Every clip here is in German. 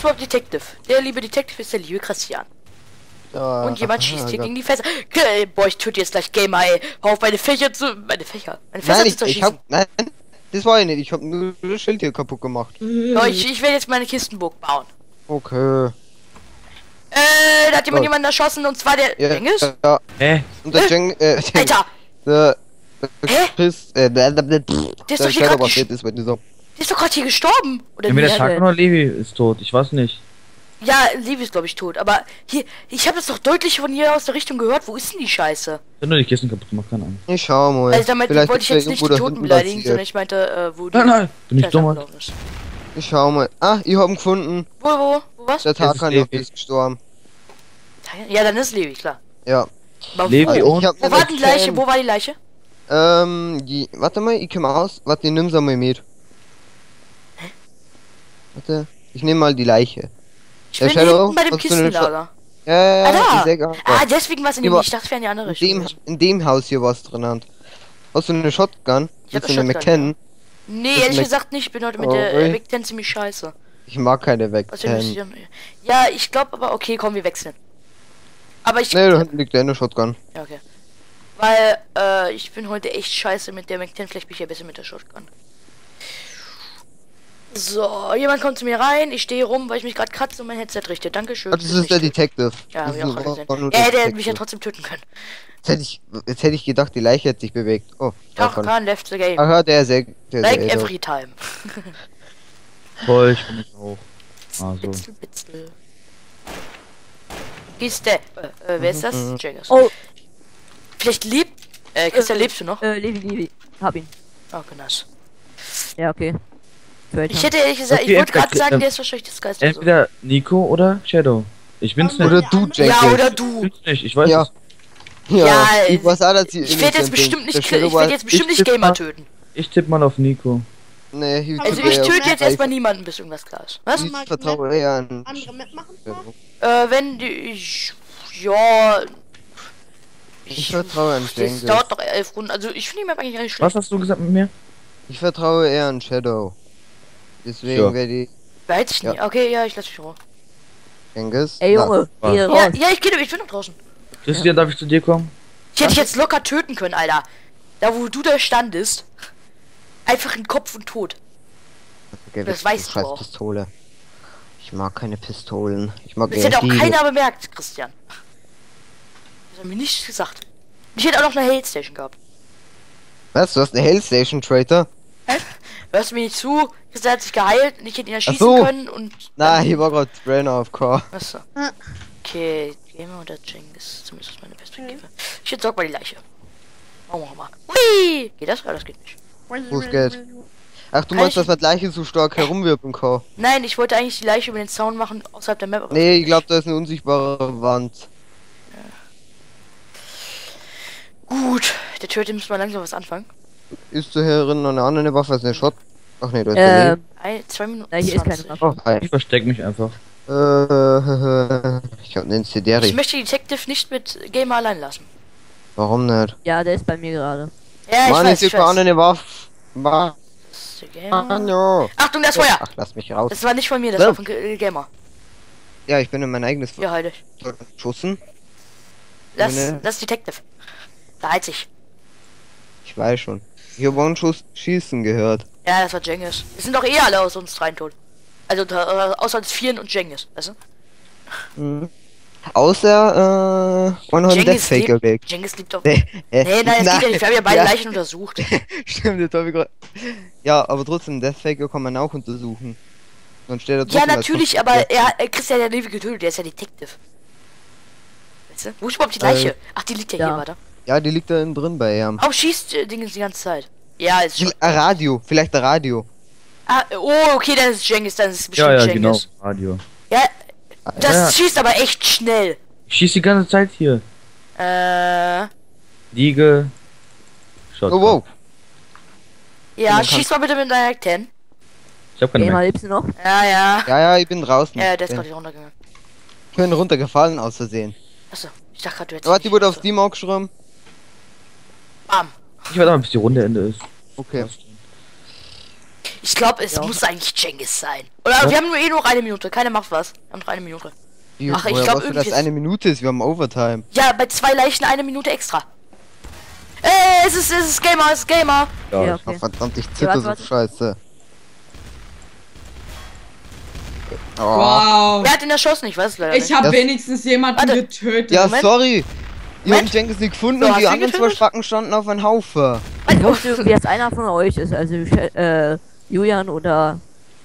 überhaupt Detective? Der liebe Detective ist der liebe Christian. Ja, Und jemand aha, schießt hier Gott. gegen die Fässer. Ge- Boah, ich töte jetzt gleich Gamer, ey. Hör auf meine Fächer zu. Meine Fächer. Meine Fässer Nein, zu ich, ich hab. Nein, das war ich nicht. Ich hab nur das Schild hier kaputt gemacht. So, ich, ich werde jetzt meine Kistenburg bauen. Okay. Äh, da hat jemand Gut. jemanden erschossen und zwar der Ja, Dengis. ja. Hä? Und der Äh, Jeng, äh, Alter, der, der Chris, äh, der, der, der, Der ist der doch hier Shadow grad was gesch- jetzt ist bei dieser. Der ist doch gerade hier gestorben. Oder Entweder wie? Tag oder Levi ist tot, ich weiß nicht. Ja, Levi ist glaube ich tot. Aber hier, ich habe das doch deutlich von hier aus der Richtung gehört. Wo ist denn die Scheiße? Ich hab nur die Kisten kaputt gemacht, keine Ahnung. Ich schau mal. Also damit Vielleicht wollte ich jetzt nicht die Toten beleidigen, platziert. sondern ich meinte, äh, wo die Nein, nein, bin ich dumm. Ich schau mal. Ah, ich hab ihn gefunden. Wo, wo, wo was? Der Tarkan ist gestorben. Ja, dann ist Levi, klar. Ja. Levi Also, und- wo war die Leiche? Wo war die Leiche? Ähm, die, warte mal, ich komm aus. Warte, nimm sie mal mit. Warte, ich nehme mal die Leiche. Ich Der bin Shadow, bei dem eine Kistenlager. Ja, ja, Ah, da. Ah, deswegen war es in dem Ich dachte, es wäre in die andere in dem, in dem Haus hier was drin hat. Hast du eine Shotgun? Ich hab eine eine Shotgun, McCann? Nee, Das ehrlich gesagt nicht. Ich bin heute mit Oh, der äh, Ten ziemlich scheiße. Ich mag keine müssen- Ja, ich glaube aber, okay, komm, wir wechseln. Aber ich. Ne, da hinten liegt eine Shotgun. Ja, okay. Weil, äh, ich bin heute echt scheiße mit der 10, vielleicht bin ich ja besser mit der Shotgun. So, jemand kommt zu mir rein, ich stehe rum, weil ich mich gerade kratze und mein Headset richtet. Dankeschön. Ah, das ist der Detective. Ja, das auch war- war Er der hätte mich ja Detective. trotzdem töten können. Jetzt hätte ich, jetzt hätte ich gedacht, die Leiche hätte sich bewegt. Oh, Doch, Tarkan. Left the game. Aha, der ist sehr, der Like sehr every time. Voll, ich bin nicht hoch. Ah, so. Bitzel, bitzel. Ist der. Äh, äh, wer ist das? Mhm. Jaggers. Oh, Vielleicht lebt. Äh, Christian, Äh, lebst du noch? äh, Levi, Levi. Hab ihn. Okay, nice. Ja, okay. Für Ich hätte ehrlich gesagt, Okay, ich wollte gerade entweder- sagen, der ist wahrscheinlich das Geist. oder so. Entweder Nico oder Shadow. Ich bin's nicht. Oder du, Ja, Jenkins. oder Ich du. bin's nicht, ich weiß Ja. es. Ja, Ja, ich weiß auch, dass sie Ich werde jetzt bestimmt nicht, ich werde jetzt bestimmt nicht tipp Gamer mal- töten. Ich tippe mal auf Nico. Nee, ich, Also ich ja, töte jetzt erstmal niemanden, bis irgendwas klar ist. Was? Ich vertraue eher an. andere Map machen? Äh, wenn die. Ich, ja. Ich vertraue an Das Jenkins. dauert noch elf Runden. Also ich finde die Map eigentlich nicht Was schlecht. hast du gesagt mit mir? Ich vertraue eher an Shadow. Deswegen Ja. werde ich Weiß ich Ja. nicht. Okay, ja, ich lass mich ruhig. Genghis. Ey, Junge, geh Ja, raus. ja, ich gehe, ich bin noch draußen. Christian, darf ich zu dir kommen? Ich hätte dich jetzt locker töten können, Alter. Da wo du da standest. Einfach in Kopf und Tod. Okay, das weißt du auch. Pistole. Ich mag keine Pistolen. Ich mag Das hätte auch die. keiner bemerkt, Christian. Das hat mir nichts gesagt. Ich hätte auch noch eine Hellstation gehabt. Was? Du hast eine Hellstation Traitor? Hörst du mir nicht zu? Christian hat sich geheilt und ich hätte ihn erschießen so. können und. Na, hier war gerade Brainer auf Core. Achso. Okay, Gamer oder Jengis, zumindest aus meiner Perspektive. Ich entsorg mal die Leiche. Machen wir mal. Hui! Geht das? Ja, das geht nicht. Wo ist Geld? Ach, du Kann meinst, ich- dass wir Leiche so stark herumwirbeln kann? Nein, ich wollte eigentlich die Leiche über den Zaun machen, außerhalb der Map. Nee, ich glaube, da ist eine unsichtbare Wand. nicht. Gut, der Töte müssen wir langsam was anfangen. Ist du hier drin noch eine andere Waffe? Ist eine Shot? Ach nee, du hast ja Ähm, Ein, zwei Minuten. na, hier ist keine 20. Waffe. Oh. Ich versteck mich einfach. Äh, ich hab einen Ich Cederi. möchte die Detective nicht mit Gamer allein lassen. Warum nicht? Ja, der ist bei mir gerade. Ja, ich Mann, weiß, ist hier ich weiß. eine Waffe. Gamer. Hallo. Achtung, das Feuer! Ach, lass mich raus. Das war nicht von mir, das So. war von G- Gamer. Ja, ich bin in mein eigenes Ja, halt dich. Feuer geschossen. Das, ist Detective. Da heizt sich. Ich weiß schon. Ich habe One-Schuss schießen gehört. Ja, das war Jengis. Wir sind doch eh alle aus uns dreien tot. Also äh, außer des Vieren und Jengis, weißt du? Mhm. Außer, äh, One-Hot Jengis Deathfaker lebt, weg. Jengis liebt doch. Nee, Nee, nein, das geht ja nicht. Wir haben ja beide Leichen untersucht. Stimmt, jetzt hab ich grad... Ja, aber trotzdem, Deathfaker kann man auch untersuchen. Dann steht er Ja, trotzdem als natürlich, aber er, er Christian hat ja Levi getötet, der ist ja Detective. Weißt du? Wo ist überhaupt die Leiche? Äh, Ach, die liegt ja, ja. hier, warte. Ja, die liegt da innen drin bei ihm. Warum schießt äh, Dingens die ganze Zeit? Ja, ist schon. Ein Ah, Radio, vielleicht ein Radio. Ah, oh, okay, dann ist Jengis, dann ist es bestimmt Ja, ja, genau. Radio. Ja, das Ja. schießt aber echt schnell. Ich schieß die ganze Zeit hier. Äh, Liege. Shotgun. Oh, wow. ja, kann- schieß mal bitte mit deiner 10. Ich hab keine Gamer, Mac. lebst du noch? Ja, ja. Ja, ja, ich bin draußen. Ja, der ist gerade runtergegangen. ich bin runtergefallen aus Versehen. Achso, ich dachte gerade, du hättest. Warte, die mich wurde auf Steam aufgeschrieben. Bam. Ich warte mal, bis die Runde Ende ist. Okay. Ich glaube, es Ja. muss eigentlich Cengiz sein. Oder Ja. wir haben nur eh noch eine Minute. Keiner macht was. Wir haben noch eine Minute. Wie, Ach, ich woher glaub, weißt du, irgendwie dass ist- eine Minute ist? Wir haben Overtime. Ja, bei zwei Leichen eine Minute extra. Ey, es ist, es ist Gamer, es ist Gamer. Ja, Ja, ich- Oh, okay. verdammt, ich Ja, zitter warte, so scheiße. Oh. Wow. Wer hat ihn erschossen? Ich weiß es leider Ich nicht. habe Das- wenigstens jemanden Warte. getötet. Ja, Moment. sorry. Haben Moment. Jenkins nicht gefunden So, und die anderen zwei? Spacken standen auf einem Haufen. Ich wusste irgendwie, dass einer von euch ist, also äh, Julian oder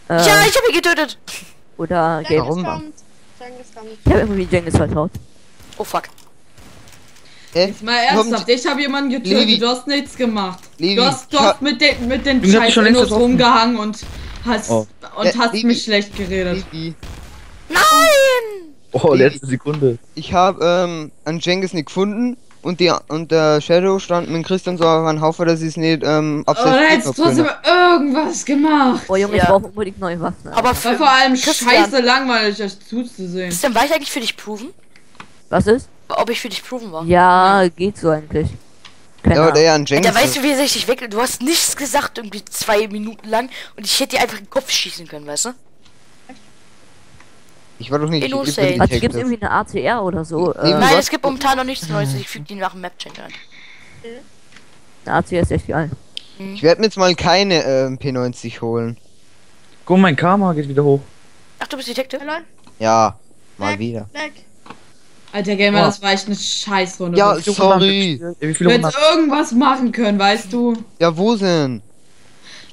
äh, Ja, ich habe ihn getötet. oder Game. Warum? kommt. Cengiz kommt. Ich habe irgendwie Jengis vertraut. Oh fuck. Hä? Jetzt mal ernsthaft, ich habe jemanden getötet, Levi. du hast nichts gemacht. Levi, du hast, ich hab- mit den, mit den Ich hab Scheiß rumgehangen und hast, Oh. und Äh, hast Levi. mich schlecht geredet. Levi, Nein! Oh, letzte Sekunde. Ich habe ähm, einen Jenkins nicht gefunden und die und der Shadow stand mit Christian so auf einem Haufen, dass sie es nicht ähm, absichtlich hättest du trotzdem irgendwas gemacht. Oh Junge, ich Ja. brauche unbedingt neue Waffen. Aber War für vor allem Christian. scheiße langweilig, euch zuzusehen. Christian, war ich eigentlich für dich proven? Was ist? Ob ich für dich proven war? Ja, geht so eigentlich. Keine Ja, der ja ein Jenkins. Da weißt du, wie er sich dich weg. Du hast nichts gesagt, irgendwie zwei Minuten lang. Und ich hätte dir einfach in den Kopf schießen können, weißt du? Ich war doch nicht über die Also Detective. irgendwie eine ACR oder so? Nee, Äh, Nein, es gibt momentan noch nichts Neues. Ich füge die nach dem Map-Change ein. eine ACR ist echt geil. Ich werde mir jetzt mal keine ähm, P90 holen. Guck, mein Karma geht wieder hoch. Ach, du bist Detective? Ja, mal Leck, wieder. Leck. Alter Gamer, Oh. das war echt eine Scheißrunde. Ja, sorry. Wie du viele hättest irgendwas machen können, weißt du? Ja, wo sind?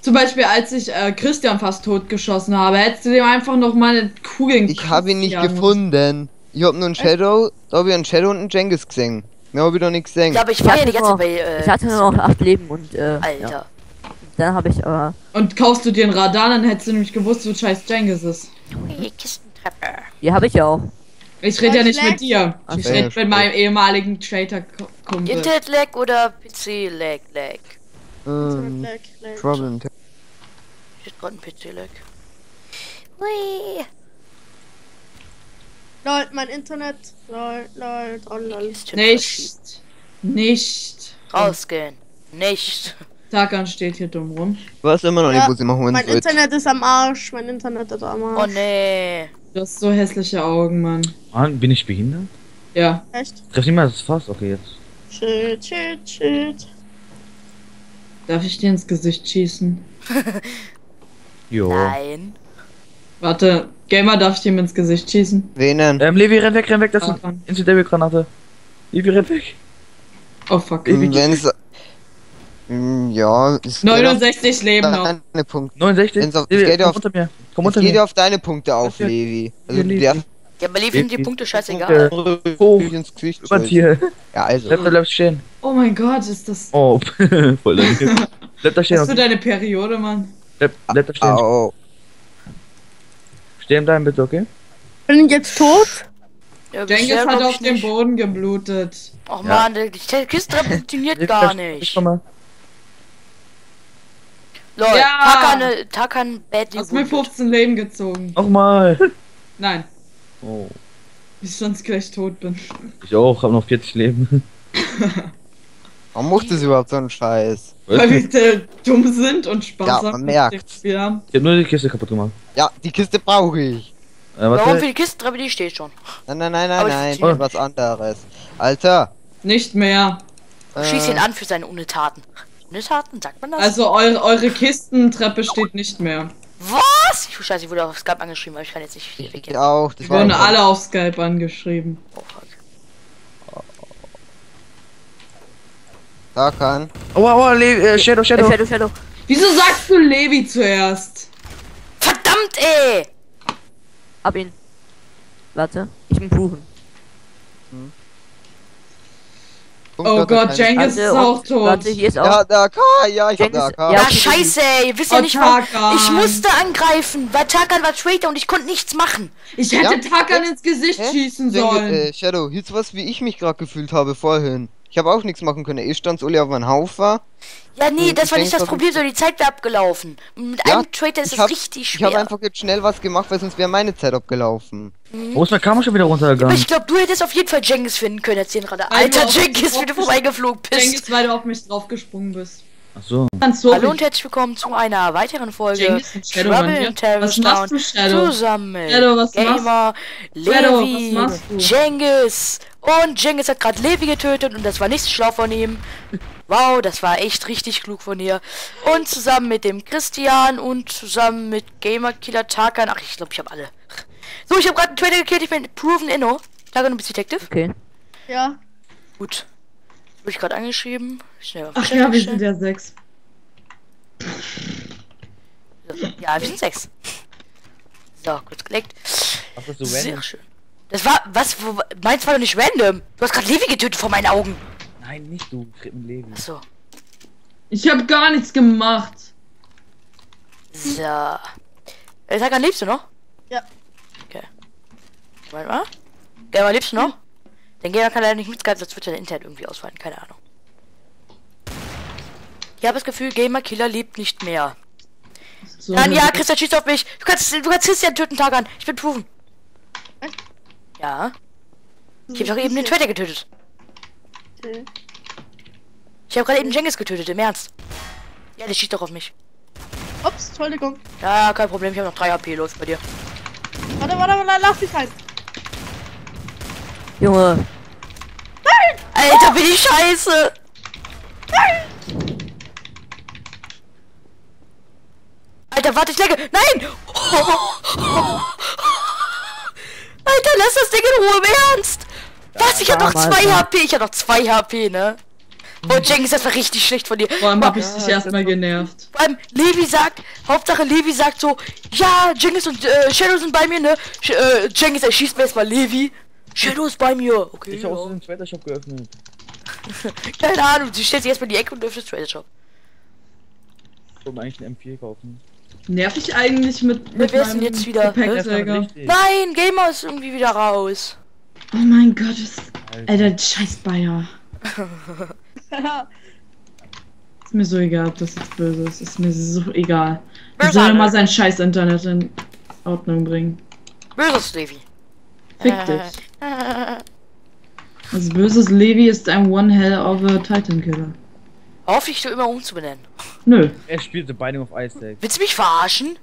Zum Beispiel, als ich äh, Christian fast totgeschossen habe, hättest du dem einfach noch mal eine Kugel Ich habe ihn nicht gefunden. Ich hab nur einen Shadow, da habe ich einen Shadow und einen Jenkins gesehen. Mehr habe ich doch nicht gesehen. Ja, aber ich Ich war ja hatte die ganze Zeit bei. Äh, Ich hatte nur noch acht Leben und äh, ja. Alter. dann habe ich aber müssen. Und kaufst du dir einen Radar, dann hättest du nämlich gewusst, wo scheiß Jengis ist. Ui, Kistentreppe. die habe ich ja auch. Ich rede ja nicht mit dir. Ach Ich rede mit meinem ehemaligen Traitor-Kumpel. Internet-Lag oder PC-Lag? Lag. ähm. Problem. Gerade einen PC-Lag. Hui. Lol, mein Internet. Lol, lol, lol, lol. Nicht. Nicht. Rausgehen. Nicht. Takan steht hier dumm rum. Ich weiß immer noch nicht, Ja, wo sie mal holen Mein sollte. Internet ist am Arsch. Mein Internet ist am Oh Arsch. nee. Du hast so hässliche Augen, Mann. Ah, bin ich behindert? Ja. Echt? Treff nicht mal das Fass. Okay, jetzt. Shit, shit, shit. Darf ich dir ins Gesicht schießen? Jo. Nein. Warte, Gamer, darf ich dir ins Gesicht schießen? Wen denn? Ähm, Levi, renn weg, renn weg. Das ist Takan. eine Incident-Granate. Levi, renn weg. Oh fuck. Hm, Wenn's. Hm, Ja, es geht auf 69 Leben noch. deine Punkte. 69. Wenn's auf- Levi, geht komm auf- unter mir. Komm Es unter geht mir. auf deine Punkte auf, Okay. Levi. Also der Ja, aber Levi die Levi. Punkte scheißegal. Hoch. ins Gesicht. Ja, also. Bleib bleib stehen. Oh mein Gott, ist das. Oh, voll. Bleib da stehen. Hast du deine Periode, Mann? Bleib, bleib da stehen. Au. Stehen bleiben bitte, okay? Bin ich jetzt tot? Ja, Jengis bisher hat auf dem. Boden geblutet. Och man, die Kiste funktioniert gar nicht. Komm mal. Lol, Ja. Takan, Takan badly Hast mir wounded. 15 Leben gezogen. Nochmal. Nein, Oh. bis ich sonst gleich tot bin. Ich auch, hab noch 40 Leben. Warum macht das überhaupt so einen Scheiß? Weil wir äh, dumm sind und Spaß Ja, haben man merkt's. dem Spiel haben. Ich hab nur die Kiste kaputt gemacht. Ja, die Kiste brauche ich. Äh, Warum für die Kistentreppe, die steht schon. Nein, nein, nein, nein, nein. verstehe. Was anderes. Alter. Nicht mehr. Schieß ihn Äh, an für seine Unnetaten. Unnetaten, sagt man das? Also eure, eure Kistentreppe steht nicht mehr. Was? Ich, scheiße, ich wurde auf Skype angeschrieben, aber ich kann jetzt nicht ich auch. War wurden alle auf Skype angeschrieben. Oh, fuck. Tarkan. Aua, aua, Le äh, Shadow, Äh, Shadow. Shadow, Shadow. Wieso sagst du Levi zuerst? Verdammt, ey! Hab ihn. Warte, ich bin proven. Punkt Oh Gott, Jengis ist auch tot. Warte, hier ist auch. Ja, der AK, ja, ich hab Jengis- der AK. ja. Scheiße, ey, ihr wisst ja Oh, nicht, warum. Tarkan. Ich musste angreifen, weil Takan war Traitor und ich konnte nichts machen. Ich hätte Ja? Takan ins Gesicht Hä? schießen Jengis, sollen. äh, Shadow, jetzt was, wie ich mich gerade gefühlt habe vorhin. Ich habe auch nichts machen können. Ich stand Uli auf meinem Haufen. Ja, nee, Hm, das ich war nicht das Problem, sondern die Zeit wäre abgelaufen. Mit Ja, einem Traitor ist es richtig Ich habe schwer. einfach jetzt schnell was gemacht, weil sonst wäre meine Zeit abgelaufen. Wo ist mein Karma schon wieder Aber runtergegangen? ich glaube, du hättest auf jeden Fall Jengis finden können, gerade. Weil du Alter, Jengis, wie du vorbeigeflogen bist. Jengis, weil du auf mich draufgesprungen bist. Achso. Ganz so. Hallo und herzlich willkommen zu einer weiteren Folge Trouble in Terrorist Was machst Town du, Shadow? zusammen mit Shadow, was Gamer, Shadow, Levi, was machst du? Cengiz und Cengiz hat gerade Levi getötet und das war nicht so schlau von ihm. Wow, das war echt richtig klug von ihr. Und zusammen mit dem Christian und zusammen mit Gamer Killer Tarkan. Ach, ich glaube, ich habe alle. So, ich habe gerade einen Twitter gekillt, ich bin Proven Inno. Tarkan, du bist Detective? Okay. Ja. Gut. Habe ich gerade angeschrieben. Schnell auf Ach Chat ja, wir sind ja sechs. Ja, wir sind sechs. So, kurz gelegt. Ach, das ist so Sehr random. schön. Das war, was, wo, meins war doch nicht random. Du hast gerade Levi getötet vor meinen Augen. Nein, nicht du. Mit Levi. Achso. Ich habe gar nichts gemacht. So. Äh, Sagan, lebst du noch? Ja. Okay. Moment mal. Gamer, lebst du noch? Den Gamer kann leider nicht mitskypen, sonst wird sein Internet irgendwie ausfallen. Keine Ahnung. Ich habe das Gefühl, Gamer Killer lebt nicht mehr. So, Dann ja, Christian schießt auf mich. Du kannst, du kannst Christian töten, Tag an. Ich bin proven. Echt? Ja. Ich habe doch eben den Twitter getötet. Okay. Ich habe gerade eben Jengis getötet, im Ernst. Ja, der schießt doch auf mich. Ups, Entschuldigung. Ja, kein Problem, ich habe noch 3 HP, läuft bei dir. Warte, warte, warte, lass mich rein. Junge, Alter, bin ich scheiße! Alter, warte, ich lecke! Nein! Alter, lass das Ding in Ruhe, im Ernst! Was? Ich hab noch damals, 2 ja. HP, ich hab noch 2 HP, ne? Oh, Jengis, das war richtig schlecht von dir. Vor allem habe ich Vor dich erstmal genervt. allem, Levi sagt, Hauptsache Levi sagt so, ja, Jengis und äh, Shadow sind bei mir, ne? Sch äh, Jengis erschießt mir erstmal Levi. Shadow ist bei mir. Okay, Ich habe ja. auch so den Twitter Shop geöffnet. Keine Ahnung, sie stellt sich erstmal in die Ecke und öffnet Trader Shop. Ich wollte eigentlich einen M4 kaufen. Nerv ich eigentlich mit, mit wer ist denn jetzt wieder? Nein, Gamer ist irgendwie wieder raus. Oh mein Gott, ist, Alter, scheiß Bayer. Ist mir so egal, ob das jetzt böse ist. Ist mir so egal. Böse soll mal sein scheiß Internet in Ordnung bringen. Böses Levi. Fick dich. Das böses Levi ist ein One Hell of a Titan Killer. Hoffe ich, du immer umzubenennen. Nö. Er spielte Binding of Isaac. Willst du mich verarschen?